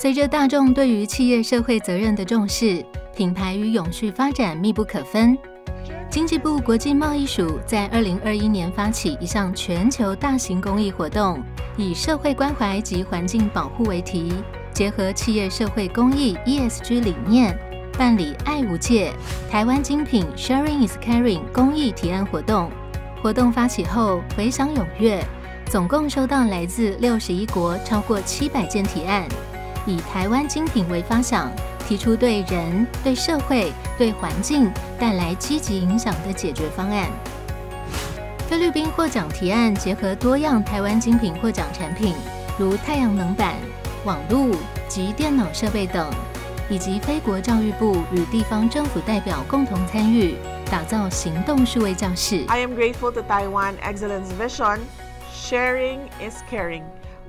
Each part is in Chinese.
随着大众对于企业社会责任的重视，品牌与永续发展密不可分。经济部国际贸易署在二零二一年发起一项全球大型公益活动，以社会关怀及环境保护为题，结合企业社会公益 ESG 理念，办理“爱无界”台湾精品 Sharing is Caring 公益提案活动。活动发起后回响踊跃，总共收到来自六十一国超过七百件提案，以台湾精品为发想。提出对人、对社会、对环境带来积极影响的解决方案。菲律宾获奖提案结合多样台湾精品获奖产品，如太阳能板、网络及电脑设备等，以及非国教育部与地方政府代表共同参与，打造行动数位教室。I am grateful to Taiwan Excellence Vision. Sharing is caring.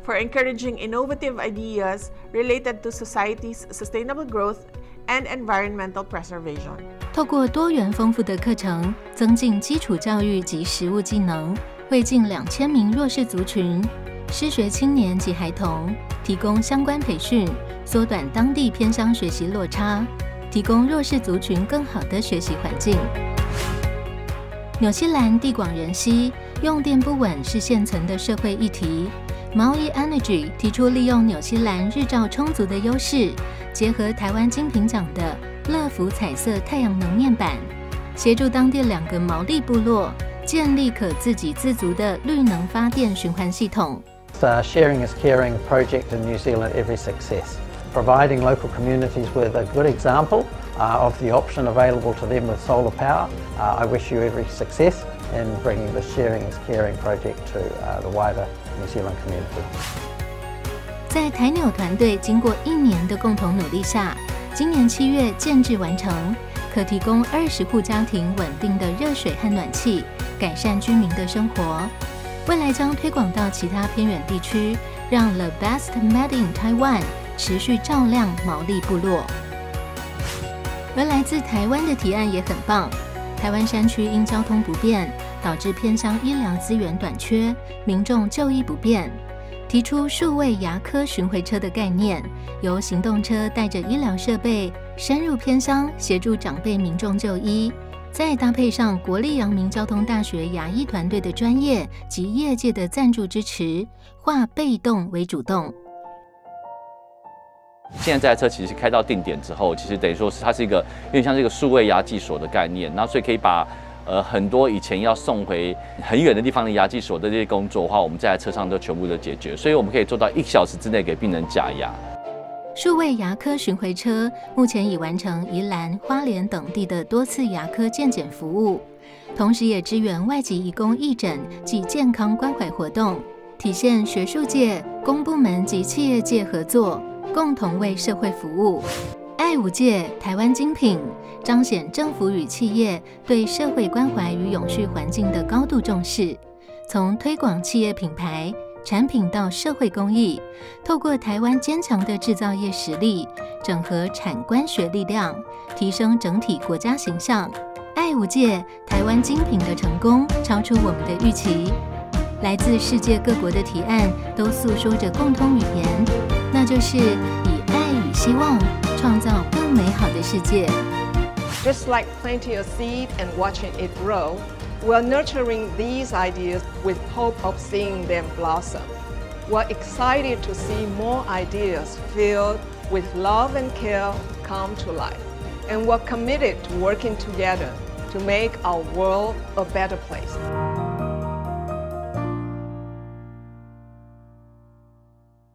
For encouraging innovative ideas related to society's sustainable growth and environmental preservation. 透过多元丰富的课程，增进基础教育及实务技能，为近两千名弱势族群、失学青年及孩童提供相关培训，缩短当地偏乡学习落差，提供弱势族群更好的学习环境。纽西兰地广人稀，用电不稳是现存的社会议题。毛衣 Energy 提出利用纽西兰日照充足的优势，结合台湾精品奖的乐福彩色太阳能面板，协助当地两个毛利部落建立可自给自足的绿能发电循环系统。The sharing is caring project in New Zealand every success, providing local communities with a good example of the option available to them with solar power. I wish you every success in bringing the sharing is caring project to the wider. 在台纽团队经过一年的共同努力下，今年七月建制完成，可提供二十户家庭稳定的热水和暖气，改善居民的生活。未来将推广到其他偏远地区，让 The Best Made in Taiwan 持续照亮毛利部落。而来自台湾的提案也很棒。台湾山区因交通不便。导致偏乡医疗资源短缺，民众就医不便。提出数位牙科巡回车的概念，由行动车带着医疗设备深入偏乡，协助长辈民众就医。再搭配上国立阳明交通大学牙医团队的专业及业界的赞助支持，化被动为主动。现在这台车其实开到定点之后，其实等于说是它是一个有点像这个数位牙技所的概念，那所以可以把。呃，很多以前要送回很远的地方的牙技所的这些工作的话，我们在车上都全部都解决，所以我们可以做到一小时之内给病人假牙。数位牙科巡回车目前已完成宜兰、花莲等地的多次牙科健检服务，同时也支援外籍义工义诊及健康关怀活动，体现学术界、公部门及企业界合作，共同为社会服务。爱五界台湾精品，彰显政府与企业对社会关怀与永续环境的高度重视。从推广企业品牌、产品到社会公益，透过台湾坚强的制造业实力，整合产官学力量，提升整体国家形象。爱五界台湾精品的成功，超出我们的预期。来自世界各国的提案，都诉说着共通语言，那就是以爱与希望。创造更美好的世界。Just like planting a seed and watching it grow, we're nurturing these ideas with hope of seeing them blossom. We're excited to see more ideas filled with love and care come to life. And we're committed to working together to make our world a better place.